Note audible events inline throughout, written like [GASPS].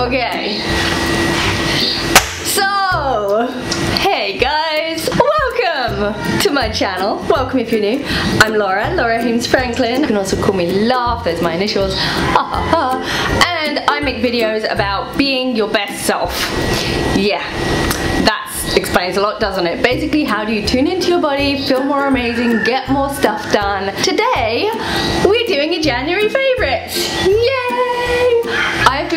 Okay. So, hey guys, welcome to my channel. Welcome if you're new. I'm Laura, Laura Hames Franklin. You can also call me LAHF, there's my initials. [LAUGHS] And I make videos about being your best self. Yeah, that explains a lot, doesn't it? Basically, how do you tune into your body, feel more amazing, get more stuff done. Today, we're doing a January favorites. Yay!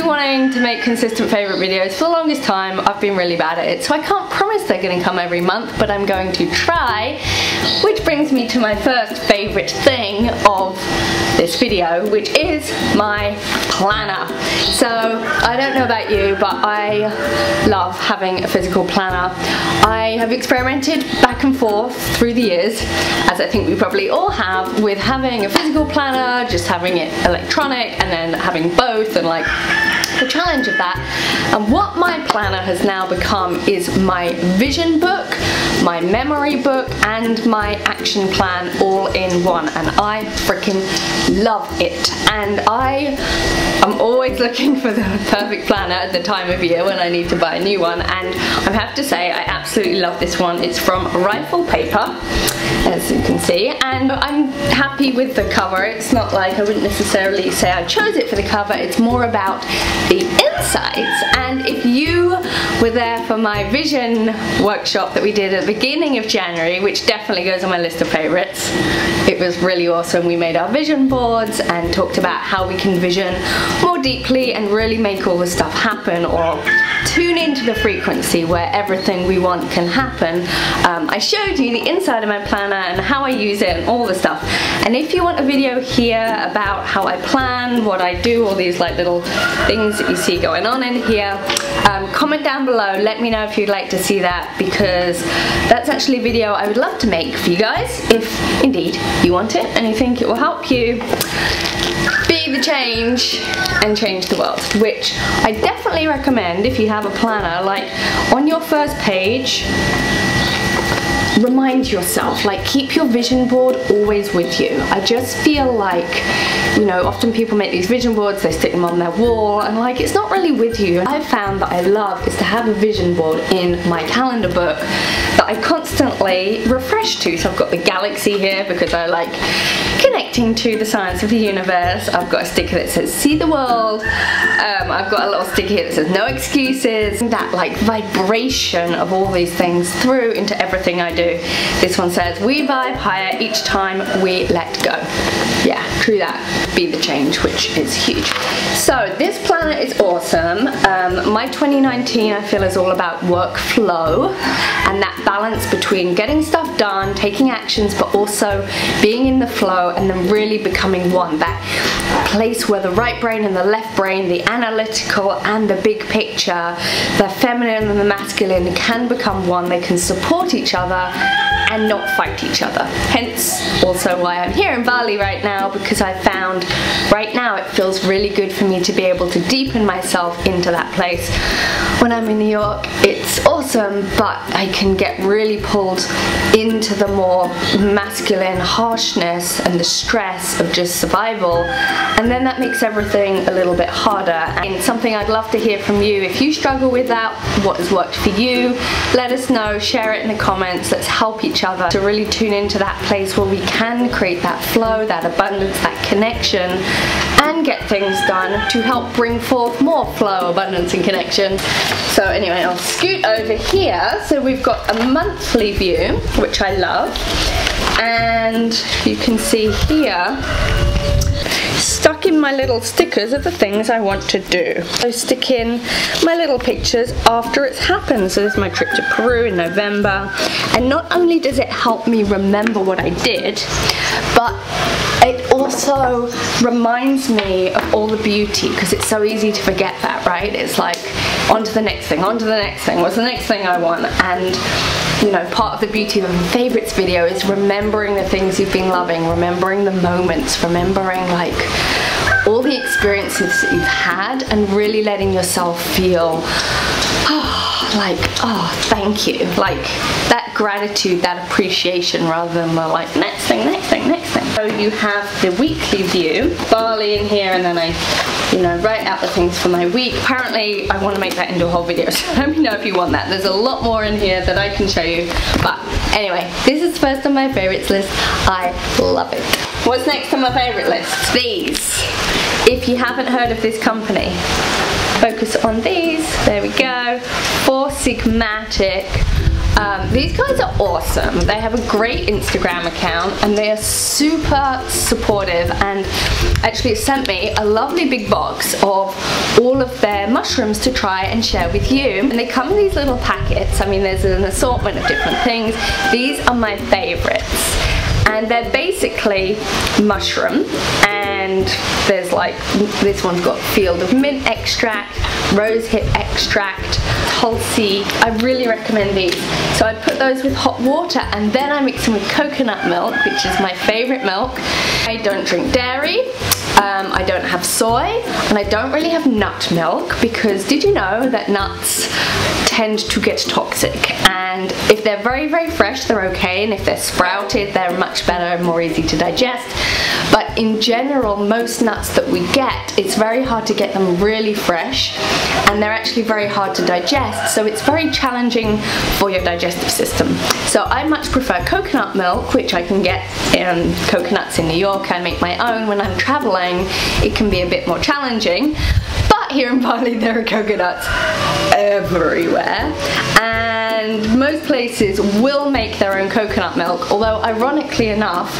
Been wanting to make consistent favorite videos for the longest time. I've been really bad at it, so I can't promise they're gonna come every month, but I'm going to try. Which brings me to my first favorite thing of this video, which is my planner. So, I don't know about you, but I love having a physical planner. I have experimented back and forth through the years, as I think we probably all have, with having a physical planner, just having it electronic, and then having both, and like the challenge of that. And what my planner has now become is my vision book, my memory book, and my action plan all in one. And I freaking love it. And I am always [LAUGHS] looking for the perfect planner at the time of year when I need to buy a new one. And I have to say, I absolutely love this one. It's from Rifle Paper as you can see and I'm happy with the cover it's not like I wouldn't necessarily say I chose it for the cover it's more about the insides and if you were there for my vision workshop that we did at the beginning of January which definitely goes on my list of favorites it was really awesome. We made our vision boards and talked about how we can vision more deeply and really make all the stuff happen or tune into the frequency where everything we want can happen. Um, I showed you the inside of my planner and how I use it and all the stuff. And if you want a video here about how I plan what I do all these like little things that you see going on in here um, comment down below. Let me know if you'd like to see that because that's actually a video I would love to make for you guys if indeed you want it and you think it will help you the change and change the world which I definitely recommend if you have a planner like on your first page remind yourself, like keep your vision board always with you. I just feel like, you know, often people make these vision boards, they stick them on their wall, and like it's not really with you. I've found that I love is to have a vision board in my calendar book that I constantly refresh to. So I've got the galaxy here because I like connecting to the science of the universe. I've got a sticker that says see the world. Um, I've got a little sticker here that says no excuses. That like vibration of all these things through into everything I do. This one says, we vibe higher each time we let go. Yeah, true that. Be the change, which is huge. So this planner is awesome. Um, my 2019 I feel is all about workflow and that balance between getting stuff done, taking actions, but also being in the flow and then really becoming one. That place where the right brain and the left brain, the analytical and the big picture, the feminine and the masculine can become one. They can support each other and not fight each other. Hence also why I'm here in Bali right now because I found right now it feels really good for me to be able to deepen myself into that place. When I'm in New York it's awesome but I can get really pulled into the more masculine harshness and the stress of just survival and then that makes everything a little bit harder. And something I'd love to hear from you if you struggle with that what has worked for you let us know share it in the comments. Let's help each other to really tune into that place where we can create that flow that abundance that connection and get things done to help bring forth more flow abundance and connection. So anyway I'll scoot over here. So we've got a monthly view which I love and you can see here stuck in my little stickers of the things I want to do. I stick in my little pictures after it's happened. So this is my trip to Peru in November. And not only does it help me remember what I did, but it also reminds me of all the beauty because it's so easy to forget that, right? It's like on to the next thing, on to the next thing, what's the next thing I want? And you know, part of the beauty of a favorites video is remembering the things you've been loving, remembering the moments, remembering like all the experiences that you've had and really letting yourself feel [SIGHS] oh, like, oh, thank you. Like that gratitude, that appreciation rather than the like, next thing, next thing, next thing. So you have the weekly view, Bali in here, and then I, you know, write out the things for my week. Apparently, I want to make that into a whole video, [LAUGHS] so let me know if you want that. There's a lot more in here that I can show you, but anyway, this is first on my favorites list. I love it. What's next on my favorite list? These. If you haven't heard of this company, focus on these. There we go. Sigmatic. Um, these guys are awesome. They have a great Instagram account and they are super supportive and actually sent me a lovely big box of all of their mushrooms to try and share with you. And they come in these little packets. I mean, there's an assortment of different things. These are my favorites and they're basically mushroom. And there's like this one's got field of mint extract rose hip extract tulsi I really recommend these. So I put those with hot water and then I mix them with coconut milk which is my favorite milk. I don't drink dairy um, I don't have soy and I don't really have nut milk because did you know that nuts tend to get toxic? And if they're very very fresh they're okay and if they're sprouted they're much better and more easy to digest. But in general most nuts that we get it's very hard to get them really fresh and they're actually very hard to digest so it's very challenging for your digestive system. So I much prefer coconut milk which I can get in coconuts in New York. I make my own when I'm traveling it can be a bit more challenging. But here in Bali [LAUGHS] there are coconuts everywhere. And most places will make their own coconut milk although ironically enough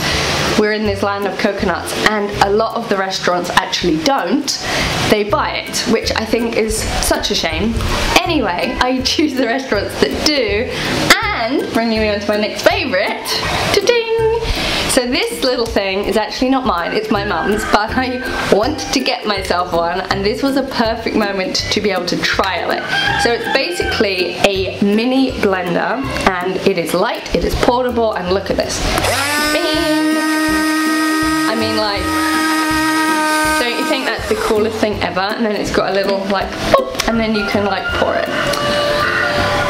we're in this land of coconuts and a lot of the restaurants actually don't. They buy it which I think is such a shame. Anyway I [LAUGHS] choose the restaurants that do. And bringing me on to my next favourite ding so this little thing is actually not mine, it's my mum's, but I wanted to get myself one and this was a perfect moment to be able to trial it. So it's basically a mini blender and it is light, it is portable, and look at this. I mean like, don't you think that's the coolest thing ever? And then it's got a little like, boop, and then you can like pour it.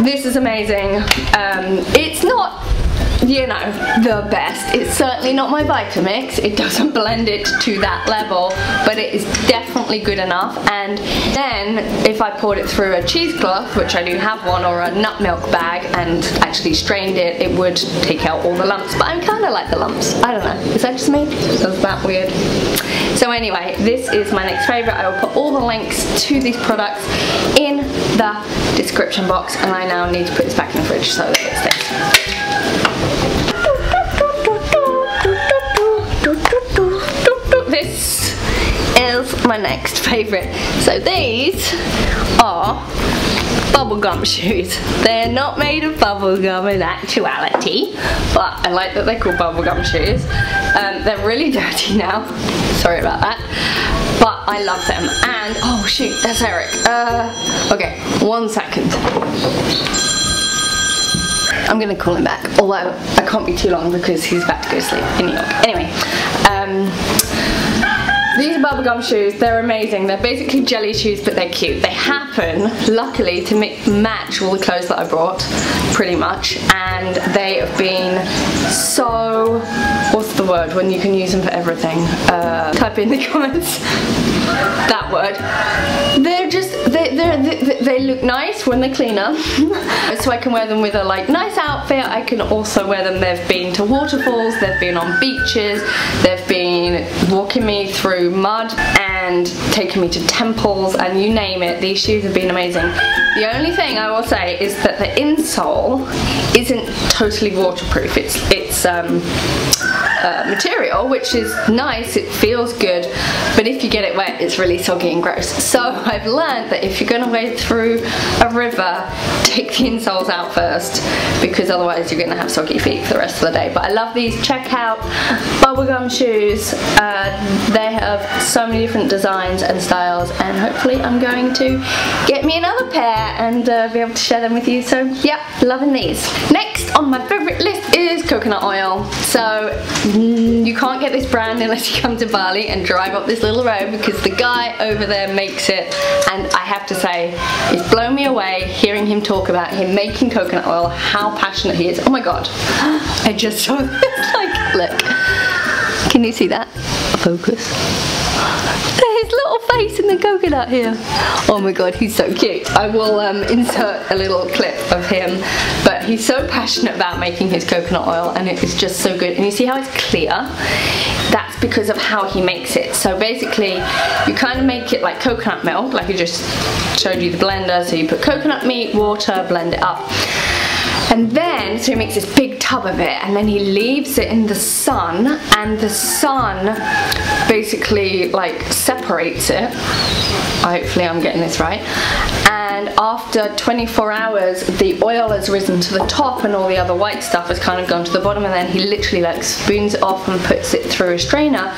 This is amazing. Um, it's not you know, the best. It's certainly not my Vitamix. It doesn't [LAUGHS] blend it to that level, but it is definitely good enough. And then if I poured it through a cheesecloth, which I do have one, or a nut milk bag, and actually strained it, it would take out all the lumps. But I'm kind of like the lumps. I don't know. Is that just me? Is that weird? So anyway, this is my next favorite. I will put all the links to these products in the description box, and I now need to put this back in the fridge so that it stays. Is my next favourite. So these are bubblegum shoes. They're not made of bubblegum in actuality, but I like that they're called bubblegum shoes. Um, they're really [LAUGHS] dirty now. Sorry about that. But I love them. And, oh shoot, that's Eric. Uh, okay, one second. I'm gonna call him back, although I can't be too long because he's about to go to sleep in New York. Anyway, um, these are bubblegum shoes, they're amazing. They're basically jelly shoes, but they're cute. They happen, luckily, to match all the clothes that I brought, pretty much. And they have been so, what's the word when you can use them for everything? Uh, type in the [LAUGHS] comments that word. They're just, they, they they look nice when they're cleaner. [LAUGHS] so I can wear them with a like nice outfit. I can also wear them, they've been to waterfalls, they've been on beaches, they've been walking me through mud and taking me to temples and you name it, these shoes have been amazing. The only thing I will say is that the insole isn't totally waterproof. It's, it's um, uh, material, which is nice, it feels good, but if you get it wet, it's really soggy and gross. So I've learned that if you're gonna wade through a river, take the insoles out first, because otherwise you're gonna have soggy feet for the rest of the day. But I love these, check out bubblegum shoes, Uh, they have so many different designs and styles and hopefully I'm going to get me another pair and uh, be able to share them with you. So yeah, loving these. Next on my favourite list is coconut oil. So mm, you can't get this brand unless you come to Bali and drive up this little road because the guy over there makes it and I have to say it's blown me away hearing him talk about him making coconut oil, how passionate he is. Oh my god, [GASPS] I just saw [LAUGHS] this, like, look. Can you see that? Focus. Little face in the coconut here. Oh my god, he's so cute. I will um, insert a little clip of him, but he's so passionate about making his coconut oil and it is just so good. And you see how it's clear? That's because of how he makes it. So basically, you kind of make it like coconut milk, like I just showed you the blender. So you put coconut meat, water, blend it up. And then, so he makes this big tub of it and then he leaves it in the sun and the sun basically like separates it. Hopefully I'm getting this right. And after 24 hours, the oil has risen to the top and all the other white stuff has kind of gone to the bottom and then he literally like spoons it off and puts it through a strainer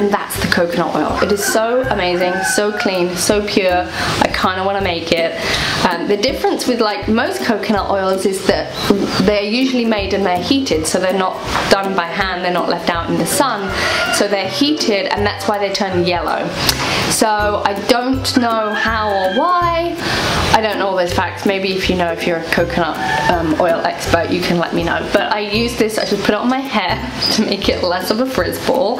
and that's the coconut oil. It is so amazing, so clean, so pure. I kind of want to make it. Um, the difference with like most coconut oils is that they're usually made and they're heated so they're not done by hand they're not left out in the sun. So they're heated and that's why they turn yellow. So I don't know how or why. I don't know all those facts. Maybe if you know if you're a coconut um, oil expert you can let me know. But I use this I just put it on my hair [LAUGHS] to make it less of a frizz ball.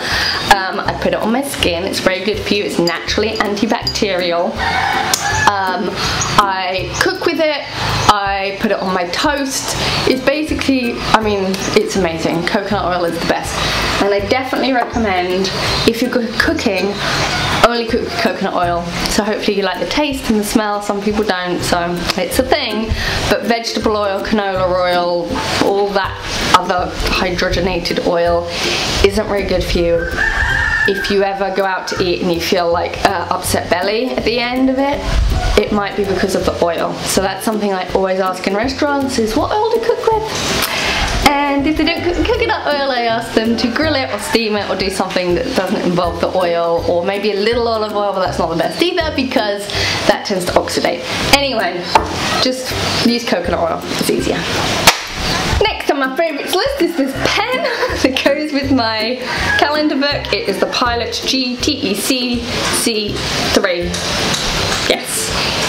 Um, I put it on my skin. It's very good for you. It's naturally antibacterial. Um, I cook with it. I put it on my toast. It's basically, I mean, it's amazing. Coconut oil is the best. And I definitely recommend, if you're cooking, only cook with coconut oil. So hopefully you like the taste and the smell. Some people don't, so it's a thing. But vegetable oil, canola oil, all that other hydrogenated oil isn't very good for you if you ever go out to eat and you feel like uh, upset belly at the end of it, it might be because of the oil. So that's something I always ask in restaurants is what oil to cook with? And if they don't cook it coconut oil, I ask them to grill it or steam it or do something that doesn't involve the oil or maybe a little olive oil, but that's not the best either because that tends to oxidate. Anyway, just use coconut oil, it's easier. Next on my favourites list is this pen [LAUGHS] that goes with my calendar book. It is the Pilot GTEC C3. Yes,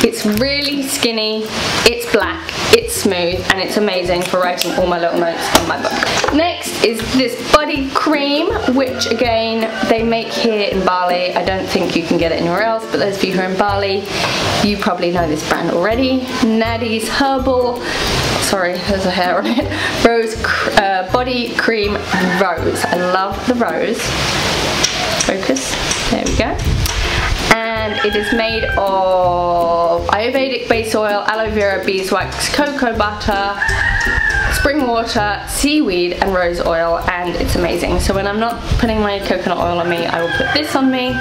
it's really skinny, it's black, it's smooth, and it's amazing for writing all my little notes on my book. Next is this body cream, which again, they make here in Bali. I don't think you can get it anywhere else, but those of you who are in Bali, you probably know this brand already. Nadis Herbal sorry, there's a hair on it. [LAUGHS] Rose uh, Body Cream Rose. I love the rose. Focus, there we go. And it is made of Ayurvedic base oil, aloe vera, beeswax, cocoa butter, spring water, seaweed and rose oil and it's amazing. So when I'm not putting my coconut oil on me, I will put this on me.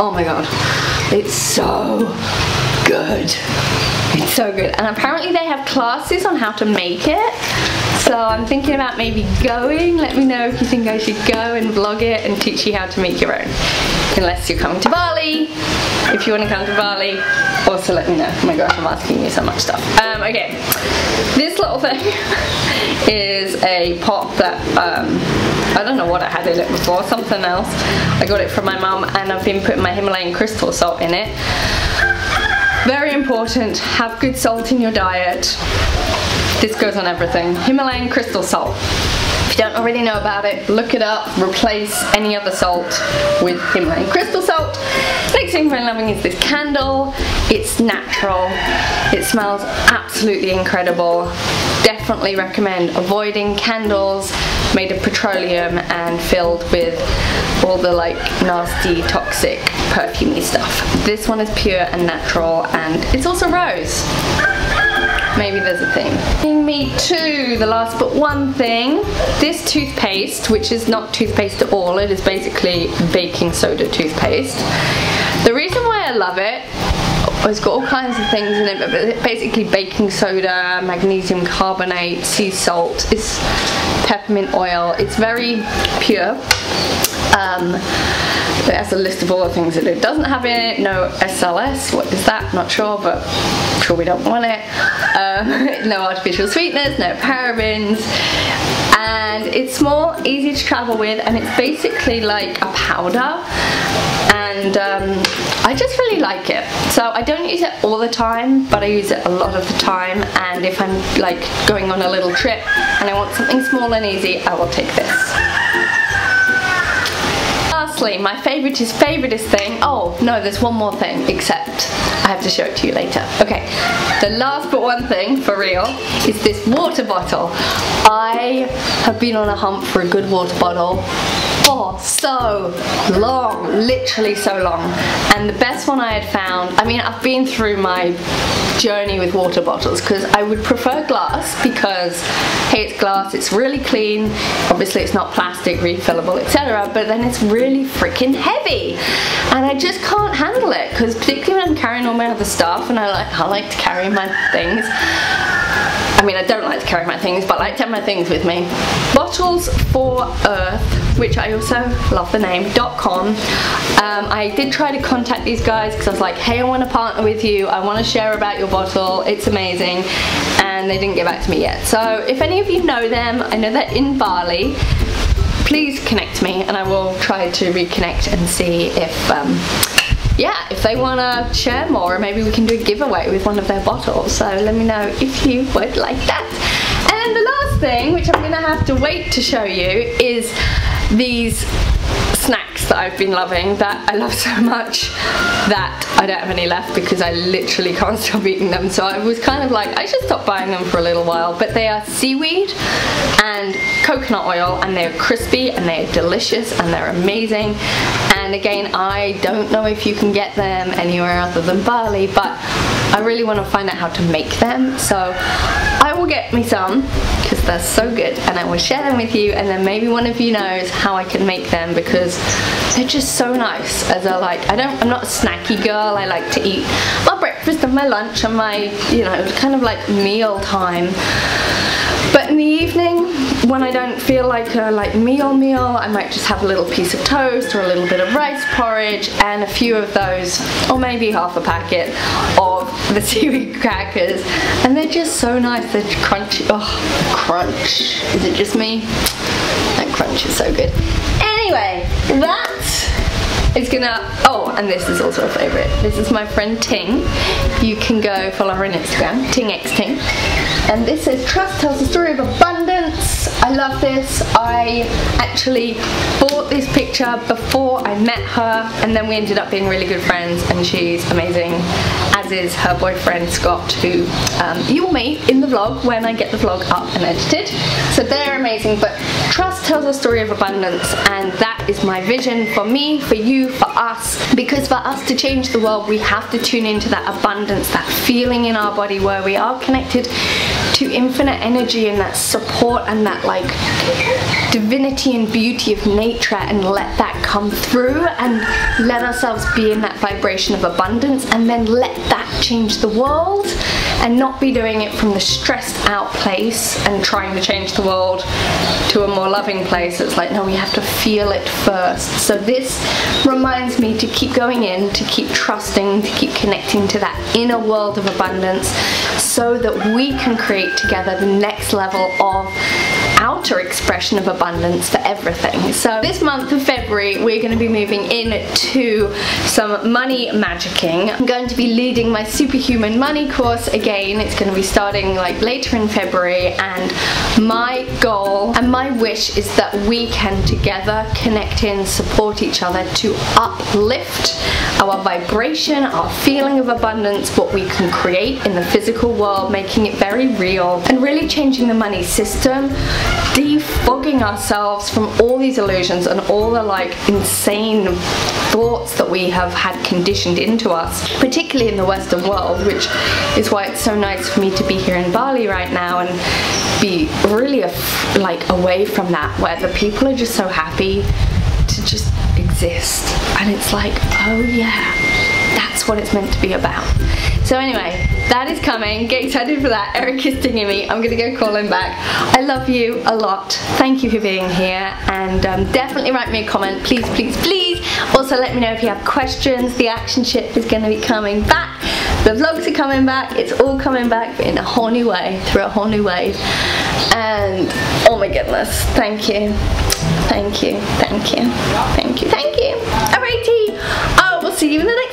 Oh my god, it's so good. It's so good. And apparently they have classes on how to make it. So I'm thinking about maybe going. Let me know if you think I should go and vlog it and teach you how to make your own. Unless you're coming to Bali. If you want to come to Bali, also let me know. Oh my gosh, I'm asking you so much stuff. Um, okay, this little thing [LAUGHS] is a pot that um, I don't know what I had in it before, something else. I got it from my mum and I've been putting my Himalayan crystal salt in it. Very important, have good salt in your diet. This goes on everything. Himalayan crystal salt. Don't already know about it, look it up, replace any other salt with Himalayan crystal salt. Next thing I'm loving is this candle. It's natural, it smells absolutely incredible. Definitely recommend avoiding candles made of petroleum and filled with all the like nasty toxic perfumey stuff. This one is pure and natural and it's also rose. Maybe there's a thing. Bring me to the last but one thing. This toothpaste, which is not toothpaste at all, it is basically baking soda toothpaste. The reason why I love it it's got all kinds of things in it, but basically baking soda, magnesium carbonate, sea salt, it's peppermint oil. It's very pure. Um, it has a list of all the things that it doesn't have in it. No SLS, what is that? Not sure, but I'm sure we don't want it. [LAUGHS] No artificial sweeteners, no parabens. And it's small, easy to travel with, and it's basically like a powder and um, I just really like it. So I don't use it all the time, but I use it a lot of the time. And if I'm like going on a little trip and I want something small and easy, I will take this lastly, my favoritist favoritist thing. Oh, no, there's one more thing, except I have to show it to you later. Okay, the last but one thing, for real, is this water bottle. I have been on a hump for a good water bottle for so long, literally so long. And the best one I had found, I mean, I've been through my journey with water bottles because I would prefer glass because, hey, it's glass, it's really clean, obviously it's not plastic, refillable, etc. But then it's really freaking heavy and I just can't handle it because particularly when I'm carrying all my other stuff and I like, I like to carry my things I mean, I don't like to carry my things, but I like to have my things with me. Bottles for Earth, which I also love the name, .com. Um, I did try to contact these guys because I was like, hey, I want to partner with you. I want to share about your bottle. It's amazing. And they didn't get back to me yet. So if any of you know them, I know they're in Bali please connect me and I will try to reconnect and see if um, yeah, if they want to share more, maybe we can do a giveaway with one of their bottles. So let me know if you would like that. And the last thing, which I'm going to have to wait to show you, is these snacks that I've been loving that I love so much that I don't have any left because I literally can't [LAUGHS] stop eating them. So I was kind of like I should stop buying them for a little while. But they are seaweed and coconut oil and they're crispy and they're delicious and they're amazing. And again I don't know if you can get them anywhere other than Bali but I really want to find out how to make them so I will get me some because they're so good and I will share them with you and then maybe one of you knows how I can make them because they're just so nice as a like I don't I'm not a snacky girl I like to eat my breakfast and my lunch and my you know kind of like meal time. But in the evening, when I don't feel like a like meal meal, I might just have a little piece of toast or a little bit of rice porridge and a few of those, or maybe half a packet of [LAUGHS] the seaweed crackers. And they're just so nice, they're crunchy. Oh, crunch. Is it just me? That crunch is so good. Anyway, that is gonna, oh, and this is also a favorite. This is my friend Ting. You can go follow her on Instagram, TingXTing. And this is Trust Tells the Story of Abundance. I love this. I actually bought this picture before I met her and then we ended up being really good friends and she's amazing as is her boyfriend Scott who um, you will meet in the vlog when I get the vlog up and edited. So they're amazing but Trust tells a story of abundance and that is my vision for me, for you, for us because for us to change the world we have to tune into that abundance, that feeling in our body where we are connected to infinite energy and that support and that like divinity and beauty of nature and let that come through and let ourselves be in that vibration of abundance and then let that change the world and not be doing it from the stressed out place and trying to change the world to a more loving place. It's like, no, we have to feel it first. So this reminds me to keep going in, to keep trusting, to keep connecting to that inner world of abundance so that we can create together the next level of outer expression of abundance for everything. So this month of February, we're going to be moving into some money magicking. I'm going to be leading my superhuman money course again. It's going to be starting like later in February and my goal and my wish is that we can together connect in, support each other to uplift our vibration, our feeling of abundance, what we can create in the physical world, making it very real and really changing the money system defogging ourselves from all these illusions and all the like insane thoughts that we have had conditioned into us, particularly in the Western world, which is why it's so nice for me to be here in Bali right now and be really like away from that, where the people are just so happy to just exist. And it's like, oh yeah, that's what it's meant to be about. So anyway, that is coming. Get excited for that. Eric is stinging me. I'm gonna go call him back. I love you a lot. Thank you for being here and um, definitely write me a comment. Please, please, please. Also let me know if you have questions. The action ship is gonna be coming back. The vlogs are coming back. It's all coming back but in a whole new way, through a whole new wave. And oh my goodness, thank you. Thank you, thank you, thank you, thank you. Alrighty, I will see you in the next